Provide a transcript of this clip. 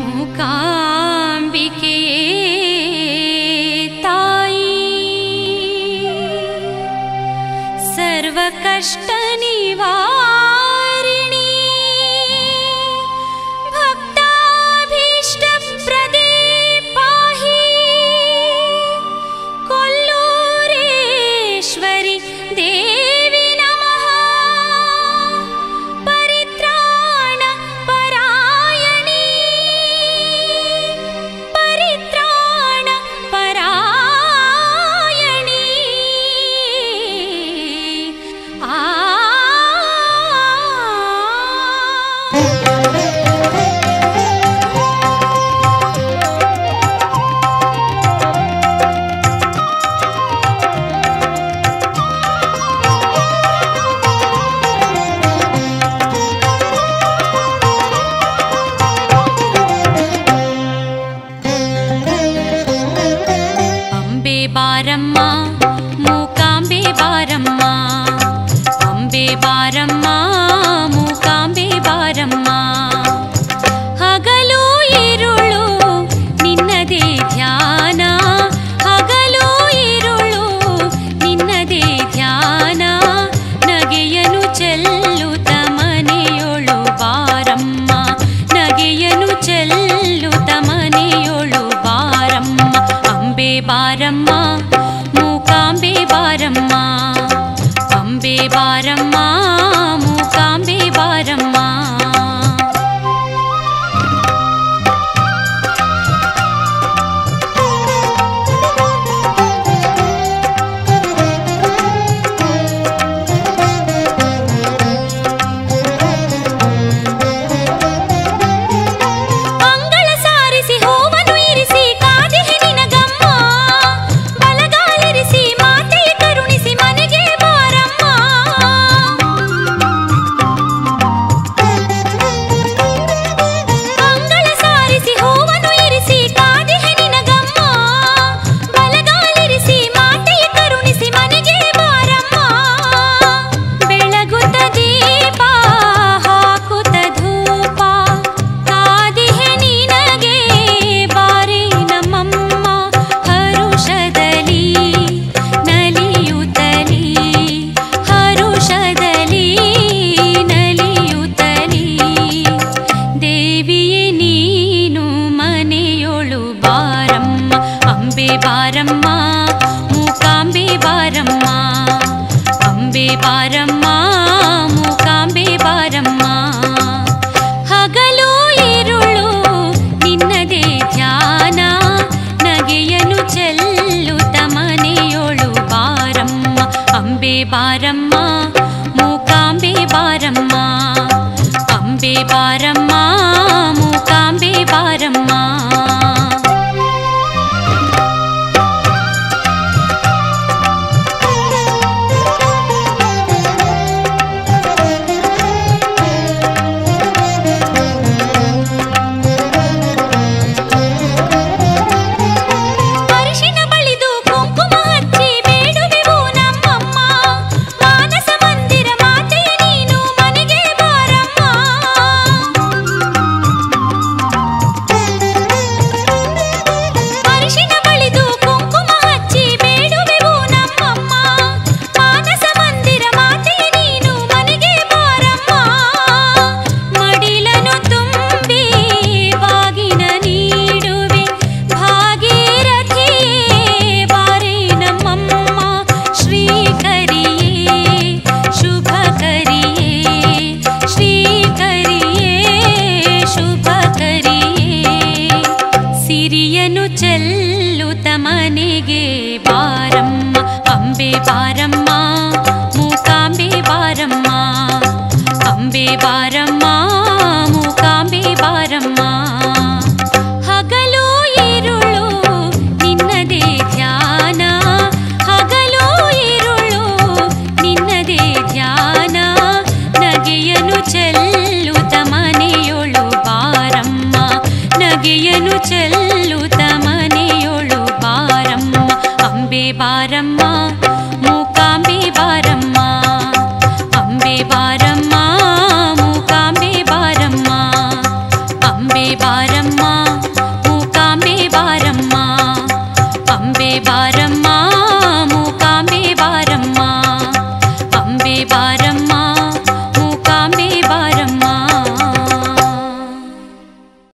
मुकाम्बिके ताई। सर्वकष्टनिवा தேவாரம்மா பாரம்மா மூகாம்பே பாரம்மா அம்பே பாரம்மா மூகாம்பே பாரம்மா ಹಗಲು ಇರುಳು ನಿನ್ನದೇ ಧ್ಯಾನ ನಗೆಯನು ಚೆಲ್ಲುತ್ತ ಮನೆಯೋಳು ಬಾರಮ್ಮ ಅಂಬೆ ಬಾರಮ್ಮ ಬಾಗಿಯನು ಚೆಲ್ಲುತ್ತ ಮನೆಯೊಳು ಬಾರಮ್ಮ ಅಂಬೆ ಬಾರಮ್ಮ